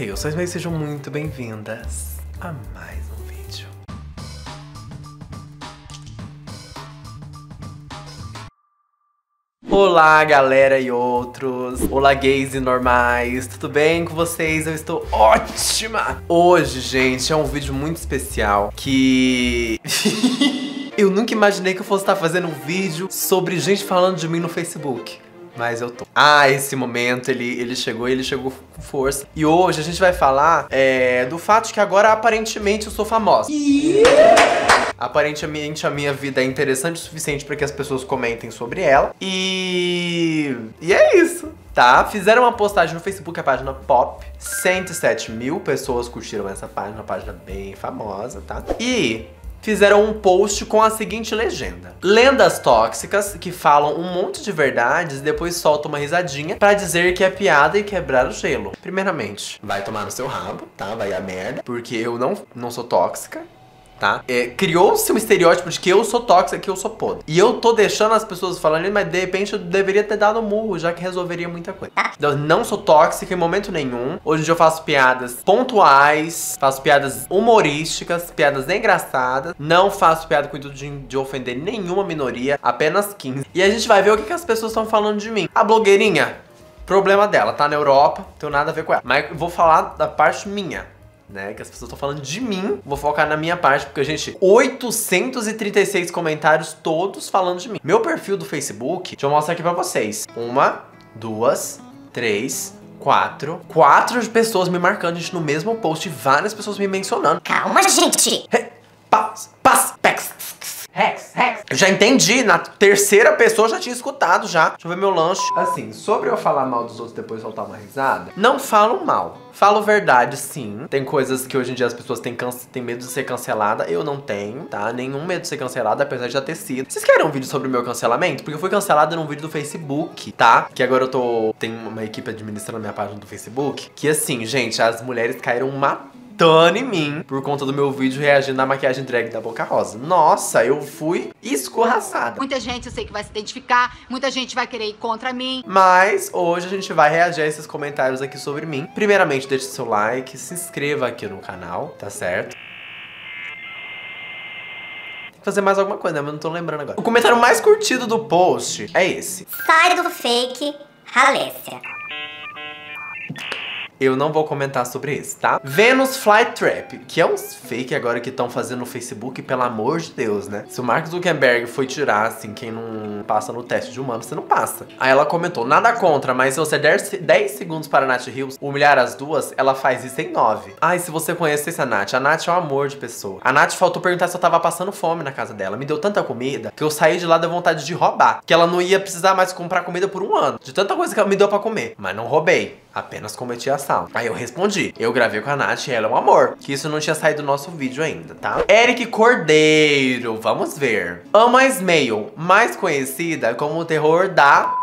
Hey, eu sou e sejam muito bem-vindas a mais um vídeo. Olá, galera e outros. Olá, gays e normais. Tudo bem com vocês? Eu estou ótima. Hoje, gente, é um vídeo muito especial que eu nunca imaginei que eu fosse estar fazendo um vídeo sobre gente falando de mim no Facebook mas eu tô. Ah, esse momento, ele, ele chegou ele chegou com força. E hoje a gente vai falar é, do fato de que agora aparentemente eu sou famosa. Yeah! Aparentemente a minha vida é interessante o suficiente para que as pessoas comentem sobre ela. E. E é isso tá? Fizeram uma postagem no Facebook, a página Pop. 107 mil pessoas curtiram essa página, uma página bem famosa, tá? E fizeram um post com a seguinte legenda: Lendas tóxicas que falam um monte de verdades e depois soltam uma risadinha para dizer que é piada e quebrar o gelo. Primeiramente, vai tomar no seu rabo, tá? Vai a merda, porque eu não, não sou tóxica tá? É, Criou-se um estereótipo de que eu sou tóxica, que eu sou podre. E eu tô deixando as pessoas falando, mas de repente eu deveria ter dado um murro, já que resolveria muita coisa. Eu não sou tóxica em momento nenhum. Hoje em dia eu faço piadas pontuais, faço piadas humorísticas, piadas engraçadas. Não faço piada com o intuito de, de ofender nenhuma minoria, apenas 15. E a gente vai ver o que, que as pessoas estão falando de mim. A blogueirinha, problema dela, tá na Europa, não tenho nada a ver com ela. Mas vou falar da parte minha né? Que as pessoas estão falando de mim. Vou focar na minha parte, porque, gente, 836 comentários, todos falando de mim. Meu perfil do Facebook, deixa eu mostrar aqui pra vocês. Uma, duas, três, quatro. Quatro pessoas me marcando, gente, no mesmo post. Várias pessoas me mencionando. Calma, gente! Hey, paz, paz, pex. Rex, Rex. Eu já entendi, na terceira pessoa já tinha escutado já. Deixa eu ver meu lanche. Assim, sobre eu falar mal dos outros depois soltar uma risada, não falo mal. Falo verdade, sim. Tem coisas que hoje em dia as pessoas têm, têm medo de ser cancelada. Eu não tenho, tá? Nenhum medo de ser cancelada, apesar de já ter sido. Vocês querem um vídeo sobre o meu cancelamento? Porque eu fui cancelada num vídeo do Facebook, tá? Que agora eu tô. Tem uma equipe administrando minha página do Facebook. Que assim, gente, as mulheres caíram uma matando em mim por conta do meu vídeo reagindo na maquiagem drag da Boca Rosa. Nossa, eu fui escorraçada. Muita gente eu sei que vai se identificar, muita gente vai querer ir contra mim. Mas hoje a gente vai reagir a esses comentários aqui sobre mim. Primeiramente, deixe seu like, se inscreva aqui no canal, tá certo? fazer mais alguma coisa, né? Mas não tô lembrando agora. O comentário mais curtido do post é esse. Sai do fake, Alessia. Eu não vou comentar sobre isso, tá? Venus Flytrap, que é uns fake agora que estão fazendo no Facebook, pelo amor de Deus, né? Se o Mark Zuckerberg foi tirar, assim, quem não passa no teste de humano, você não passa. Aí ela comentou, nada contra, mas se você der 10 segundos para a Nath Hills humilhar as duas, ela faz isso em 9. Ai, se você conhecesse a Nath, a Nath é um amor de pessoa. A Nath faltou perguntar se eu tava passando fome na casa dela. Me deu tanta comida que eu saí de lá da vontade de roubar. Que ela não ia precisar mais comprar comida por um ano. De tanta coisa que ela me deu para comer. Mas não roubei. Apenas cometi assalto. Aí eu respondi. Eu gravei com a Nath e ela é um amor. Que isso não tinha saído do nosso vídeo ainda, tá? Eric Cordeiro. Vamos ver. Ama Smail, mais conhecida como o terror da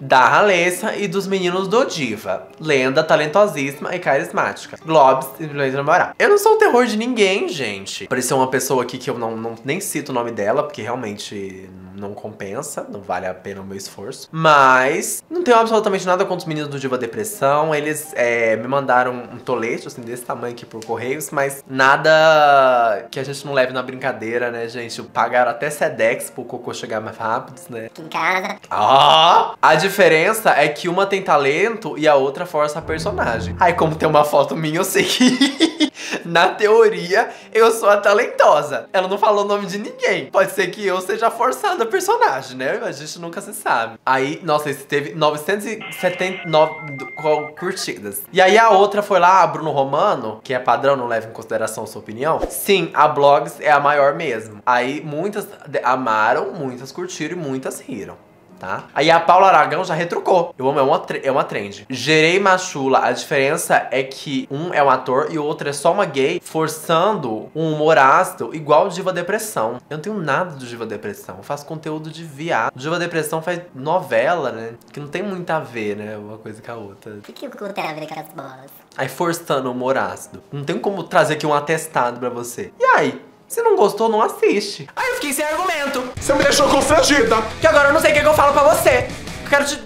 da Ralessa e dos meninos do Diva. Lenda talentosíssima e carismática. Globes influência moral. Eu não sou o terror de ninguém, gente. Pareceu uma pessoa aqui que eu não, não nem cito o nome dela, porque realmente não compensa, não vale a pena o meu esforço. Mas não tenho absolutamente nada contra os meninos do Diva Depressão. Eles é, me mandaram um tolete, assim, desse tamanho aqui por Correios, mas nada que a gente não leve na brincadeira, né, gente? Pagaram até Sedex pro cocô chegar mais rápido, né? Aqui em casa. Ah! A diferença é que uma tem talento e a outra força a personagem. Aí, como tem uma foto minha, eu sei que, na teoria, eu sou a talentosa. Ela não falou o nome de ninguém. Pode ser que eu seja forçada personagem, né? A gente nunca se sabe. Aí, nossa, esse teve 979 curtidas. E aí a outra foi lá, a Bruno Romano, que é padrão, não leva em consideração sua opinião. Sim, a Blogs é a maior mesmo. Aí muitas amaram, muitas curtiram e muitas riram tá? Aí a Paula Aragão já retrucou. Eu amo, é uma, é uma trend. Gerei Machula, a diferença é que um é um ator e o outro é só uma gay forçando um humor ácido igual Diva Depressão. Eu não tenho nada do Diva Depressão. Eu faço conteúdo de viado. Diva Depressão faz novela, né? Que não tem muito a ver, né? Uma coisa com a outra. O que, que o cu tem a ver com as bolas? Aí forçando o humor ácido. Não tem como trazer aqui um atestado pra você. E aí? Se não gostou, não assiste. Aí eu fiquei sem argumento. Você me deixou constrangida. Que agora eu não sei o que, que eu falo pra você. Eu quero te...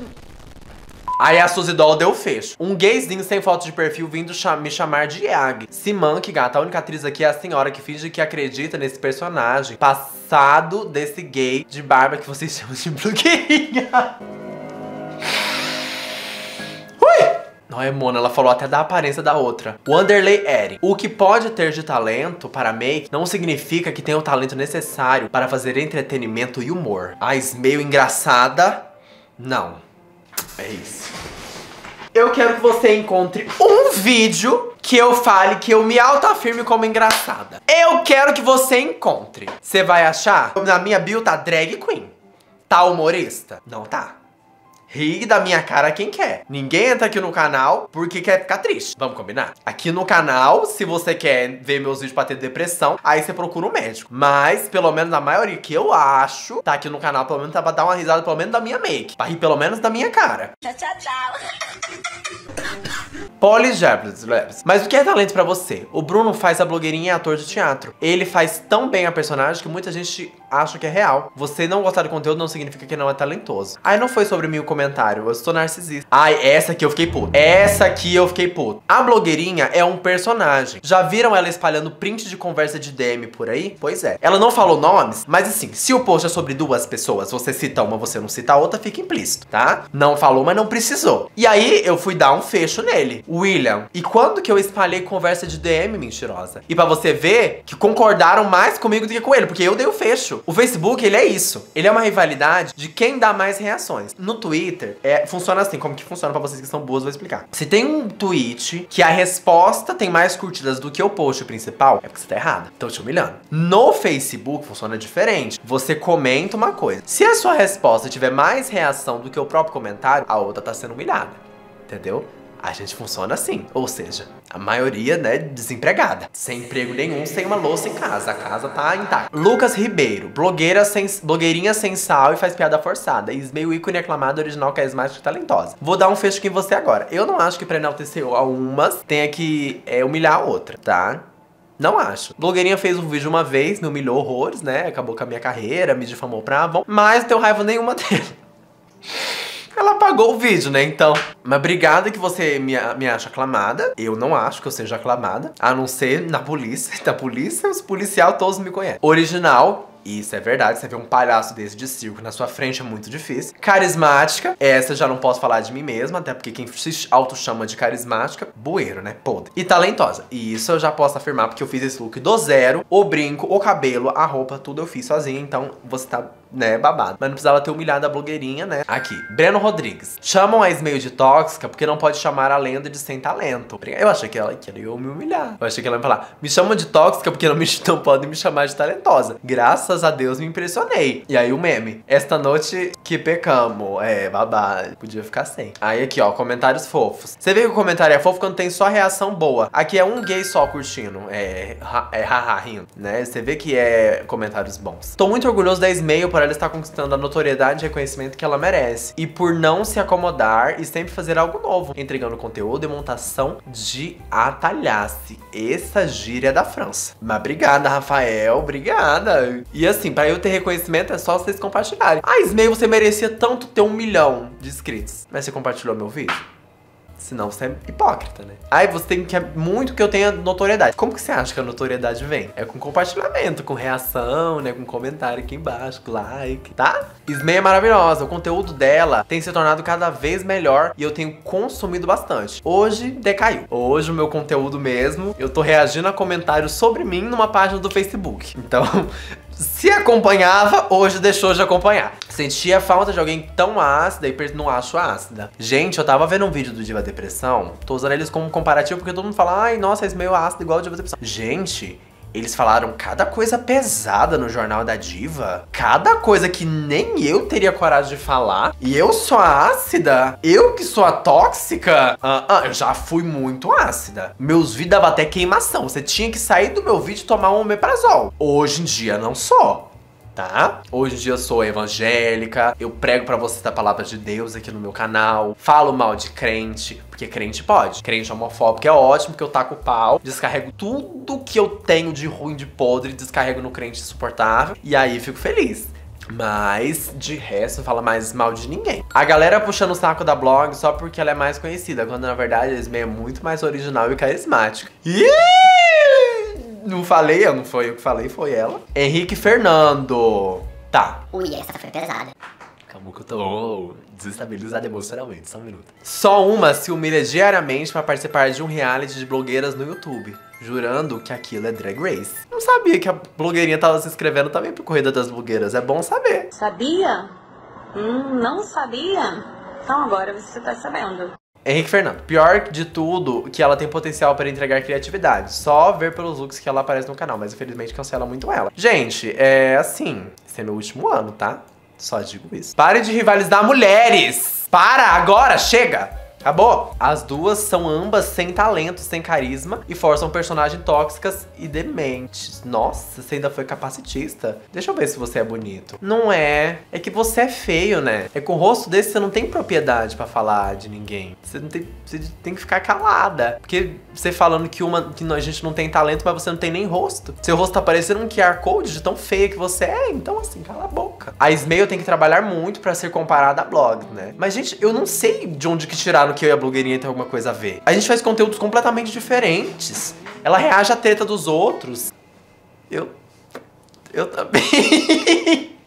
Aí a Suzy Doll deu fecho. Um gayzinho sem foto de perfil vindo me chamar de Yag. Simon, que gata, a única atriz aqui é a senhora que finge que acredita nesse personagem passado desse gay de barba que vocês chamam de blogueirinha. Não é Mona, ela falou até da aparência da outra. Wanderley Eri. O que pode ter de talento para make não significa que tenha o talento necessário para fazer entretenimento e humor. A meio engraçada, não. É isso. Eu quero que você encontre um vídeo que eu fale que eu me autoafirme como engraçada. Eu quero que você encontre. Você vai achar? Na minha bio tá drag queen. Tá humorista? Não tá. Ri da minha cara quem quer. Ninguém entra aqui no canal porque quer ficar triste. Vamos combinar? Aqui no canal, se você quer ver meus vídeos pra ter depressão, aí você procura um médico. Mas, pelo menos na maioria que eu acho, tá aqui no canal, pelo menos tá pra dar uma risada, pelo menos da minha make. Pra rir pelo menos da minha cara. Tchau, tchau, tchau. Polly Mas o que é talento pra você? O Bruno faz a blogueirinha e é ator de teatro. Ele faz tão bem a personagem que muita gente acha que é real. Você não gostar do conteúdo não significa que não é talentoso. Aí não foi sobre mim o comentário, eu sou narcisista. Ai, essa aqui eu fiquei puto. Essa aqui eu fiquei puto. A blogueirinha é um personagem. Já viram ela espalhando print de conversa de DM por aí? Pois é. Ela não falou nomes, mas assim, se o post é sobre duas pessoas, você cita uma, você não cita a outra, fica implícito, tá? Não falou, mas não precisou. E aí eu fui dar um fecho nele. William. E quando que eu espalhei conversa de DM mentirosa? E para você ver que concordaram mais comigo do que com ele, porque eu dei o fecho. O Facebook, ele é isso. Ele é uma rivalidade de quem dá mais reações. No Twitter, é, funciona assim, como que funciona para vocês que são boas, vou explicar. Se tem um tweet que a resposta tem mais curtidas do que o post principal, é porque você tá errado. Tô te humilhando. No Facebook funciona diferente. Você comenta uma coisa. Se a sua resposta tiver mais reação do que o próprio comentário, a outra tá sendo humilhada. Entendeu? A gente funciona assim, ou seja, a maioria, né, desempregada. Sem emprego nenhum, sem uma louça em casa. A casa tá intacta. Lucas Ribeiro, blogueira sem, blogueirinha sem sal e faz piada forçada. Ismeio ícone aclamada, original, carismática e talentosa. Vou dar um fecho em você agora. Eu não acho que pra enaltecer a umas tenha que é, humilhar a outra, tá? Não acho. Blogueirinha fez um vídeo uma vez, me humilhou horrores, né? Acabou com a minha carreira, me difamou pra Avon. Mas não tenho raiva nenhuma dele. Ela apagou o vídeo, né? Então. Mas obrigada que você me, me acha aclamada. Eu não acho que eu seja aclamada. A não ser na polícia. Na polícia, os policiais todos me conhecem. Original, isso é verdade, você vê um palhaço desse de circo na sua frente é muito difícil. Carismática, essa já não posso falar de mim mesma, até porque quem se auto-chama de carismática, bueiro, né? Podre. E talentosa. E isso eu já posso afirmar, porque eu fiz esse look do zero, o brinco, o cabelo, a roupa, tudo eu fiz sozinha, então você tá né, babado. Mas não precisava ter humilhado a blogueirinha, né? Aqui, Breno Rodrigues. Chamam a Ismael de tóxica porque não pode chamar a lenda de sem talento. Eu achei que ela queria me humilhar. Eu achei que ela ia falar, me chamam de tóxica porque não, me, não podem me chamar de talentosa. Graças a Deus me impressionei. E aí o meme, esta noite que pecamos. É, babado. Podia ficar sem. Aí aqui, ó, comentários fofos. Você vê que o comentário é fofo quando tem só reação boa. Aqui é um gay só curtindo. É, é haha rindo, né? Você vê que é comentários bons. Tô muito orgulhoso da Ismael ela estar conquistando a notoriedade e reconhecimento que ela merece. E por não se acomodar e sempre fazer algo novo, entregando conteúdo e montação de atalhasse. Essa gíria é da França. Mas obrigada, Rafael, obrigada. E assim, para eu ter reconhecimento é só vocês compartilharem. Ah, Ismael, você merecia tanto ter um milhão de inscritos. Mas você compartilhou meu vídeo? Senão você é hipócrita, né? Aí você tem que é muito que eu tenha notoriedade. Como que você acha que a notoriedade vem? É com compartilhamento, com reação, né? Com comentário aqui embaixo, com like, tá? Ismay é maravilhosa. O conteúdo dela tem se tornado cada vez melhor e eu tenho consumido bastante. Hoje decaiu. Hoje o meu conteúdo mesmo, eu tô reagindo a comentários sobre mim numa página do Facebook. Então, se acompanhava, hoje deixou de acompanhar. Sentia falta de alguém tão ácida e não acho ácida. Gente, eu tava vendo um vídeo do Diva Depressão, tô usando eles como comparativo porque todo mundo fala, ai, nossa, é meio ácido igual o Diva Depressão. Gente, eles falaram cada coisa pesada no Jornal da Diva. Cada coisa que nem eu teria coragem de falar. E eu sou a ácida? Eu que sou a tóxica? Ah, ah, eu já fui muito ácida. Meus vídeos davam até queimação. Você tinha que sair do meu vídeo e tomar um omeprazol. Hoje em dia não sou tá? Hoje em dia eu sou evangélica, eu prego para vocês a palavra de Deus aqui no meu canal, falo mal de crente, porque crente pode. Crente homofóbico é ótimo, que eu taco o pau, descarrego tudo que eu tenho de ruim, de podre, descarrego no crente insuportável, e aí fico feliz. Mas, de resto, não fala mais mal de ninguém. A galera puxando o saco da blog só porque ela é mais conhecida, quando na verdade a Esme é muito mais original e carismática. Ih! Não falei, eu não foi eu que falei, foi ela. Henrique Fernando. Tá. Ui, essa foi pesada. Calma que eu tô desestabilizado emocionalmente, só um minuto. Só uma se humilha diariamente para participar de um reality de blogueiras no YouTube, jurando que aquilo é Drag Race. Não sabia que a blogueirinha tava se inscrevendo também pro Corrida das Blogueiras, é bom saber. Sabia? Hum, não sabia? Então agora você tá sabendo. Henrique Fernando. Pior de tudo, que ela tem potencial para entregar criatividade. Só ver pelos looks que ela aparece no canal, mas infelizmente cancela muito ela. Gente, é assim, esse é meu último ano, tá? Só digo isso. Pare de rivalizar mulheres! Para, agora, chega! Acabou? As duas são ambas sem talento, sem carisma e forçam personagens tóxicas e dementes. Nossa, você ainda foi capacitista? Deixa eu ver se você é bonito. Não é. É que você é feio, né? É com o rosto desse você não tem propriedade pra falar de ninguém. Você não tem. Você tem que ficar calada. Porque você falando que uma que a gente não tem talento, mas você não tem nem rosto. Seu rosto tá parecendo um QR Code de tão feia que você é. Então, assim, cala a boca. A Smail tem que trabalhar muito pra ser comparada a blog, né? Mas, gente, eu não sei de onde que tiraram que eu e a blogueirinha tem alguma coisa a ver. A gente faz conteúdos completamente diferentes. Ela reage à treta dos outros. Eu. Eu também.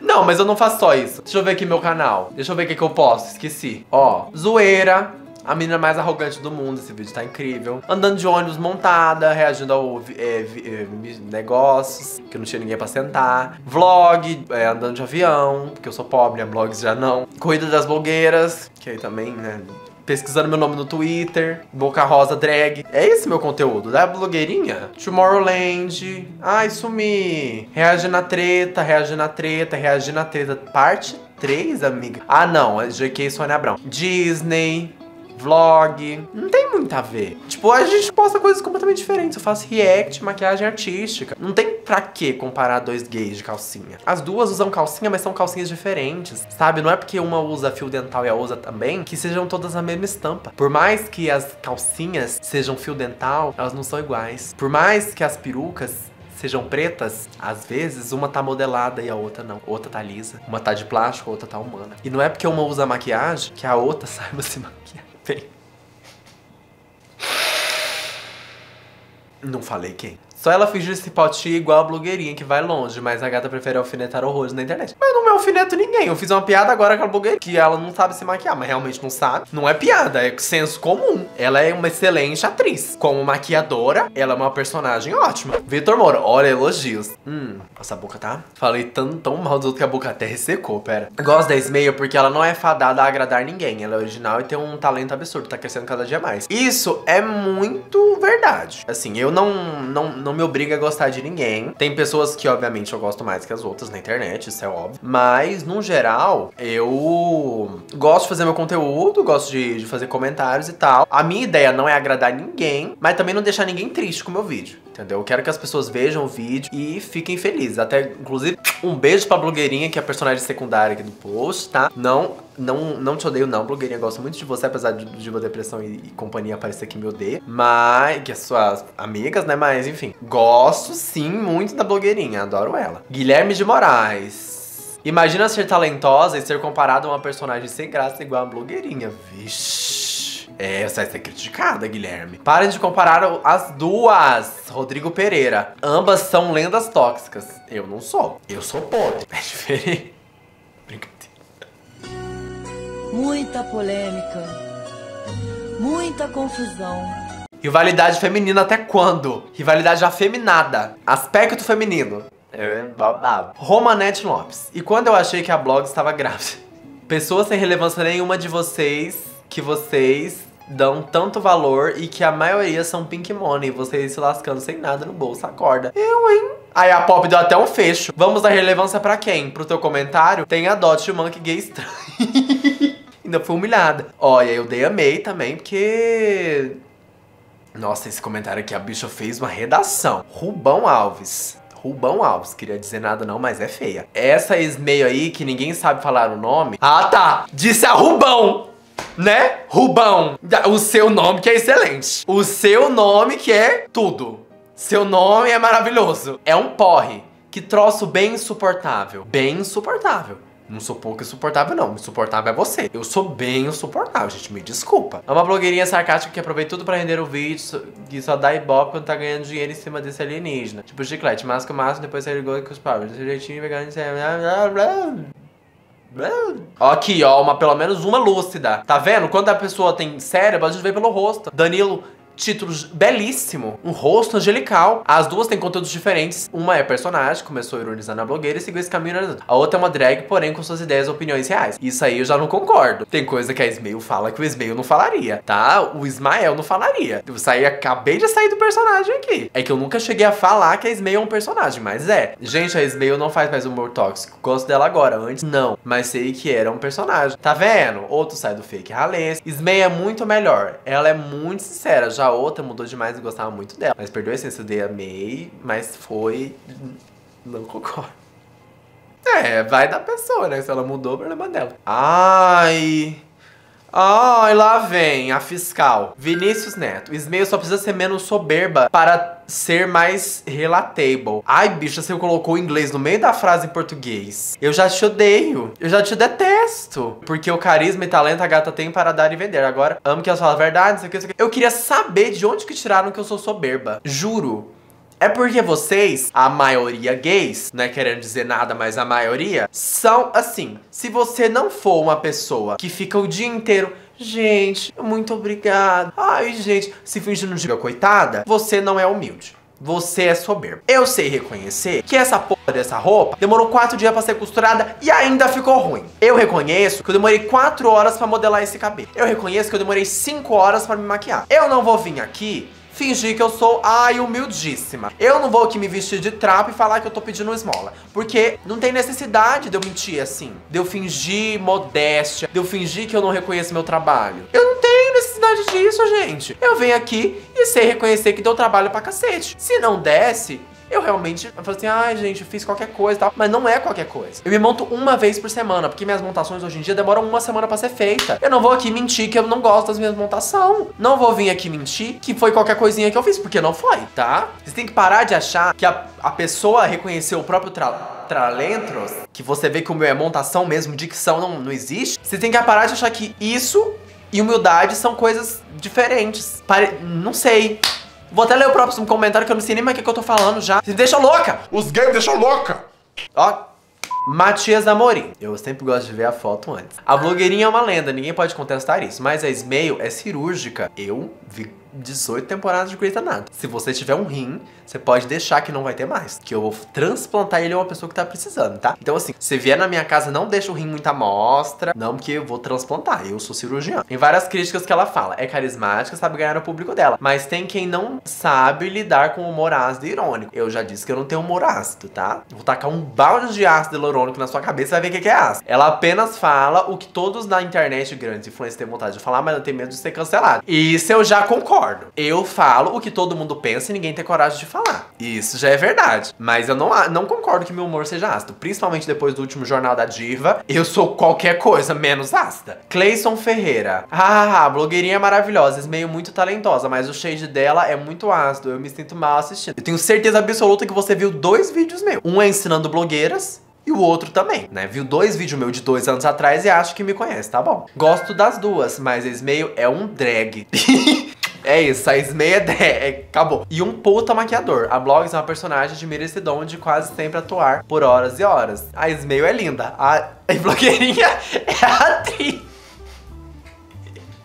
Não, mas eu não faço só isso. Deixa eu ver aqui meu canal. Deixa eu ver o que, que eu posto. Esqueci. Ó, zoeira. A menina mais arrogante do mundo, esse vídeo tá incrível. Andando de ônibus montada, reagindo ao é, é, negócios, que não tinha ninguém pra sentar. Vlog, é, andando de avião, porque eu sou pobre, né? Vlogs já não. Corrida das blogueiras, que aí também, né? pesquisando meu nome no Twitter, Boca Rosa Drag. É esse meu conteúdo, da blogueirinha. Tomorrowland, ai, sumi. Reagir na treta, reagir na treta, reagir na treta. Parte 3, amiga. Ah, não, é GK Sônia Abrão. Disney, vlog. Não tem muito a ver. Tipo, a gente posta coisas completamente diferentes. Eu faço react, maquiagem artística. Não tem pra que comparar dois gays de calcinha. As duas usam calcinha, mas são calcinhas diferentes, sabe? Não é porque uma usa fio dental e a outra também que sejam todas a mesma estampa. Por mais que as calcinhas sejam fio dental, elas não são iguais. Por mais que as perucas sejam pretas, às vezes uma tá modelada e a outra não. Outra tá lisa. Uma tá de plástico, outra tá humana. E não é porque uma usa maquiagem que a outra saiba se maquiar. Tem. Não falei quem. Só ela finge esse potinho igual a blogueirinha que vai longe, mas a gata prefere alfinetar horrores na internet. Mas eu não me alfineto ninguém. Eu fiz uma piada agora com a blogueirinha que ela não sabe se maquiar, mas realmente não sabe. Não é piada, é senso comum. Ela é uma excelente atriz. Como maquiadora, ela é uma personagem ótima. Vitor Moura, olha elogios. Hum, essa boca tá? Falei tão, tão mal dos outros que a boca até ressecou, pera. Gosto da Smeia porque ela não é fadada a agradar ninguém. Ela é original e tem um talento absurdo, tá crescendo cada dia mais. Isso é muito verdade. Assim, eu não, não não me obriga a gostar de ninguém. Tem pessoas que, obviamente, eu gosto mais que as outras na internet, isso é óbvio. Mas, no geral, eu gosto de fazer meu conteúdo, gosto de, de fazer comentários e tal. A minha ideia não é agradar ninguém, mas também não deixar ninguém triste com o meu vídeo. Entendeu? Eu quero que as pessoas vejam o vídeo e fiquem felizes. Até, inclusive, um beijo pra blogueirinha, que é a personagem secundária aqui do post, tá? Não, não, não te odeio não, blogueirinha. Gosto muito de você, apesar de Diva Depressão e, e companhia aparecer que me odeia. Mas, que as suas amigas, né? Mas, enfim. Gosto, sim, muito da blogueirinha. Adoro ela. Guilherme de Moraes. Imagina ser talentosa e ser comparado a uma personagem sem graça igual a blogueirinha. Vixe. É, você vai ser criticada, Guilherme. Parem de comparar as duas. Rodrigo Pereira. Ambas são lendas tóxicas. Eu não sou. Eu sou podre. É diferente. Muita polêmica. Muita confusão. Rivalidade feminina até quando? Rivalidade afeminada. Aspecto feminino. É babado. Romanete Lopes. E quando eu achei que a blog estava grávida? Pessoas sem relevância nenhuma de vocês que vocês dão tanto valor e que a maioria são pink money, vocês se lascando sem nada no bolso, acorda. Eu, hein? Aí a Pop deu até um fecho. Vamos dar relevância para quem? Pro teu comentário? Tem a Dot Monkey Gay Estranho. Ainda fui humilhada. Olha, eu dei amei também, porque... Nossa, esse comentário aqui, a bicha fez uma redação. Rubão Alves. Rubão Alves, queria dizer nada não, mas é feia. Essa ex-meio aí, que ninguém sabe falar o nome. Ah, tá! Disse a Rubão! né? Rubão. O seu nome que é excelente. O seu nome que é tudo. Seu nome é maravilhoso. É um porre. Que troço bem insuportável. Bem insuportável. Não sou pouco insuportável, não. Insuportável é você. Eu sou bem insuportável, gente. Me desculpa. É uma blogueirinha sarcástica que aproveita tudo pra render o vídeo que só dá ibope quando tá ganhando dinheiro em cima desse alienígena. Tipo chiclete, masca o máximo, depois sai ligou com os pobres. Desse jeitinho, vegano, Aqui, ó, uma, pelo menos uma lúcida. Tá vendo? Quando a pessoa tem cérebro, a gente vê pelo rosto. Danilo títulos belíssimo, um rosto angelical. As duas têm conteúdos diferentes. Uma é personagem, começou ironizando a blogueira e seguiu esse caminho. A outra é uma drag, porém com suas ideias e opiniões reais. Isso aí eu já não concordo. Tem coisa que a Ismael fala que o Ismael não falaria, tá? O Ismael não falaria. Eu saí, acabei de sair do personagem aqui. É que eu nunca cheguei a falar que a Ismael é um personagem, mas é. Gente, a Ismael não faz mais humor tóxico. Gosto dela agora, antes não. Mas sei que era um personagem. Tá vendo? Outro sai do fake ralês. Ismael é muito melhor. Ela é muito sincera. Já outra mudou demais e gostava muito dela. Mas perdeu a essência, dei amei, mas foi. Não concordo. É, vai da pessoa, né? Se ela mudou, problema dela. Ai. Ai, lá vem a fiscal. Vinícius Neto. Ismael só precisa ser menos soberba para ser mais relatable. Ai, bicha, você colocou o inglês no meio da frase em português. Eu já te odeio. Eu já te detesto. Porque o carisma e talento a gata tem para dar e vender. Agora, amo que elas falam a verdade, isso aqui, isso aqui. Eu queria saber de onde que tiraram que eu sou soberba. Juro. É porque vocês, a maioria gays, não é querendo dizer nada, mas a maioria, são assim. Se você não for uma pessoa que fica o dia inteiro. Gente, muito obrigado. Ai, gente, se fingindo de coitada, você não é humilde. Você é soberbo. Eu sei reconhecer que essa porra dessa roupa demorou quatro dias pra ser costurada e ainda ficou ruim. Eu reconheço que eu demorei quatro horas pra modelar esse cabelo. Eu reconheço que eu demorei cinco horas pra me maquiar. Eu não vou vir aqui fingir que eu sou, ai, humildíssima. Eu não vou aqui me vestir de trapo e falar que eu tô pedindo esmola. Porque não tem necessidade de eu mentir assim. De eu fingir modéstia, de eu fingir que eu não reconheço meu trabalho. Eu não tenho necessidade disso, gente. Eu venho aqui e sei reconhecer que deu trabalho pra cacete. Se não desse, eu realmente eu falo assim, ai ah, gente, fiz qualquer coisa e tal. Mas não é qualquer coisa. Eu me monto uma vez por semana, porque minhas montações hoje em dia demoram uma semana para ser feita. Eu não vou aqui mentir que eu não gosto das minhas montações. Não vou vir aqui mentir que foi qualquer coisinha que eu fiz, porque não foi, tá? Vocês têm que parar de achar que a, a pessoa reconheceu o próprio tra tralentros, que você vê que o meu é montação mesmo, dicção não, não existe. Você tem que parar de achar que isso e humildade são coisas diferentes. Pare... Não sei. Vou até ler o próximo comentário que eu não sei nem mais o que, que eu tô falando já. Se deixa louca! Os gays me deixam louca! Ó, Matias Amorim. Eu sempre gosto de ver a foto antes. A blogueirinha é uma lenda, ninguém pode contestar isso. Mas a Smail é cirúrgica. Eu vi 18 temporadas de Grey's Anatomy. Se você tiver um rim, você pode deixar que não vai ter mais. Que eu vou transplantar ele a uma pessoa que tá precisando, tá? Então assim, se vier na minha casa, não deixa o rim muita amostra. Não, porque eu vou transplantar. Eu sou cirurgião. Tem várias críticas que ela fala. É carismática, sabe ganhar o público dela. Mas tem quem não sabe lidar com o humor ácido e irônico. Eu já disse que eu não tenho humor ácido, tá? Vou tacar um balde de ácido irônico na sua cabeça e vai ver o que é ácido. Ela apenas fala o que todos na internet grandes influencers têm vontade de falar, mas não tem medo de ser cancelado. E isso eu já concordo. Eu falo o que todo mundo pensa e ninguém tem coragem de falar. Isso já é verdade. Mas eu não, não concordo que meu humor seja ácido. Principalmente depois do último Jornal da Diva, eu sou qualquer coisa menos ácida. Cleison Ferreira. Ah, blogueirinha maravilhosa, meio muito talentosa, mas o shade dela é muito ácido. Eu me sinto mal assistindo. Eu tenho certeza absoluta que você viu dois vídeos meus. Um é ensinando blogueiras e o outro também, né? Viu dois vídeos meus de dois anos atrás e acho que me conhece, tá bom? Gosto das duas, mas Esmeio é um drag. É isso, a Ismay é, é, acabou. E um puta maquiador. A Blogs é uma personagem de merecidão de quase sempre atuar por horas e horas. A Ismael é linda. A, a blogueirinha é a atriz.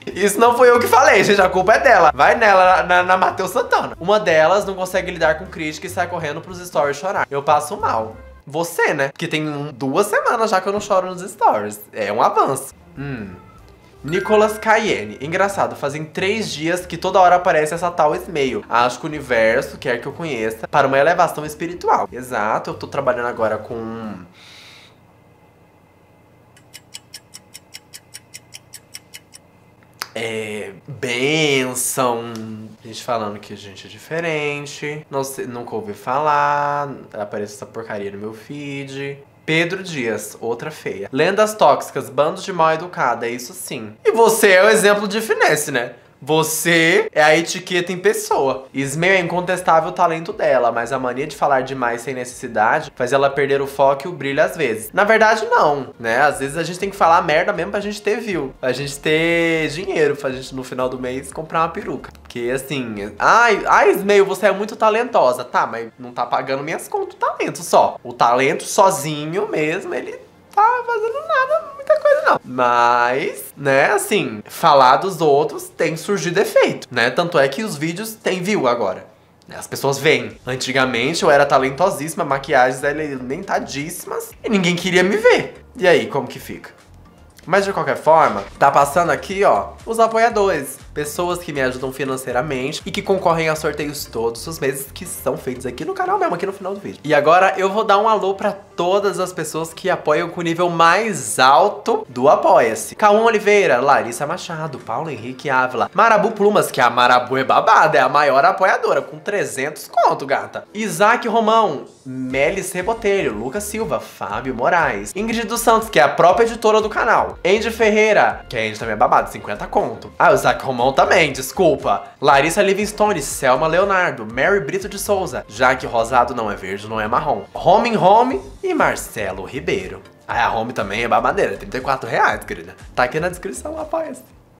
Isso não foi eu que falei, gente, a culpa é dela. Vai nela, na, na Matheus Santana. Uma delas não consegue lidar com crítica e sai correndo pros stories chorar. Eu passo mal. Você, né? Porque tem duas semanas já que eu não choro nos stories. É um avanço. Hum. Nicolas Cayenne. Engraçado, fazem três dias que toda hora aparece essa tal e-mail. Acho que o universo quer que eu conheça para uma elevação espiritual. Exato, eu tô trabalhando agora com é, benção, gente falando que a gente é diferente, não sei, nunca ouvi falar, aparece essa porcaria no meu feed. Pedro Dias, outra feia. Lendas tóxicas, bandos de mal educada, isso sim. E você é o exemplo de finesse, né? Você é a etiqueta em pessoa. Ismael é incontestável o talento dela, mas a mania de falar demais sem necessidade faz ela perder o foco e o brilho às vezes. Na verdade, não, né? Às vezes a gente tem que falar merda mesmo pra gente ter view, pra gente ter dinheiro, pra gente no final do mês comprar uma peruca. Porque assim, ai, ai, Ismael, você é muito talentosa. Tá, mas não tá pagando minhas contas o talento só. O talento sozinho mesmo, ele tá fazendo nada, muita coisa não. Mas, né, assim, falar dos outros tem surgido efeito, né? Tanto é que os vídeos têm view agora. né? As pessoas veem. Antigamente eu era talentosíssima, maquiagens elementadíssimas e ninguém queria me ver. E aí, como que fica? Mas de qualquer forma, tá passando aqui, ó, os apoiadores. Pessoas que me ajudam financeiramente e que concorrem a sorteios todos os meses que são feitos aqui no canal mesmo, aqui no final do vídeo. E agora eu vou dar um alô pra todas as pessoas que apoiam com o nível mais alto do Apoia-se. Cauã Oliveira, Larissa Machado, Paulo Henrique Ávila, Marabu Plumas, que a Marabu é babada, é a maior apoiadora, com 300 conto, gata. Isaac Romão, Melis Rebotelho, Lucas Silva, Fábio Moraes, Ingrid dos Santos, que é a própria editora do canal, Andy Ferreira, que a Andy também é babado, 50 conto. Ah, o Isaac Romão também, desculpa. Larissa Livingstone, Selma Leonardo, Mary Brito de Souza, já que rosado não é verde, não é marrom. Home Home e Marcelo Ribeiro. Ah, a Home também é babadeira, 34 reais, querida. Tá aqui na descrição, apoia-se.